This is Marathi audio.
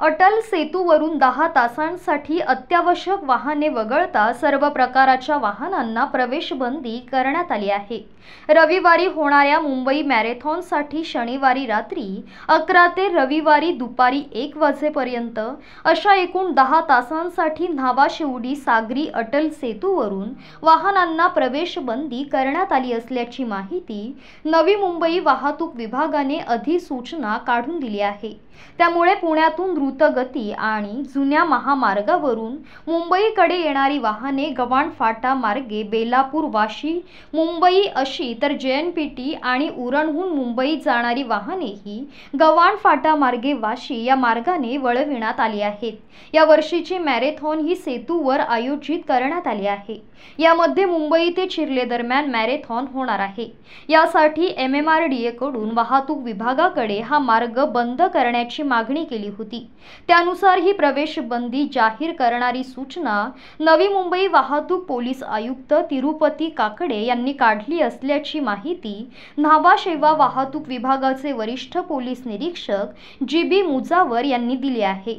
अटल सेतूवरून दहा तासांसाठी अत्यावश्यक वाहने वगळता सर्व प्रकाराच्या वाहनांना प्रवेशबंदी करण्यात आली आहे. रविवारी होणाऱ्या मुंबई मॅरेथॉनसाठी शनिवारी रात्री अकरा ते रविवारी दुपारी एक वाजेपर्यंत अशा एकूण दहा तासांसाठी न्हावाशिवडी सागरी अटल सेतूवरून वाहनांना प्रवेशबंदी करण्यात आली असल्याची माहिती नवी मुंबई वाहतूक विभागाने अधिसूचना काढून दिली आहे. त्यामुळे पुण्यातून द्रुतगती आणि जुन्या महामार्गावरून मुंबईकडे येणारी वाहने गव्हाण फाटा मार्गे बेलापूर वाशी मुंबई अशी तर जे एन पी टी आणि उरणहून मुंबई जाणारी वाहनेही गव्हाण फाटा मार्गे वाशी या मार्गाने वळविण्यात आली आहेत. या वर्षीची मॅरेथॉन ही सेतूवर आयोजित करण्यात आली आहे. यामध्ये मुंबई ते चिर्ले दरम्यान मॅरेथॉन होणार आहे. यासाठी एम एम आर डी एकडून वाहतूक विभागाकडे हा मार्ग बंद करण्याची मागणी केली होती. त्यानुसार ही प्रवेशबंदी जाहीर करणारी सूचना नवी मुंबई वाहतूक पोलीस आयुक्त तिरुपती काकडे यांनी काढली असल्याची माहिती न्हावा शेवा वाहतूक विभागाचे वरिष्ठ पोलीस निरीक्षक जी बी मुजावर यांनी दिली आहे.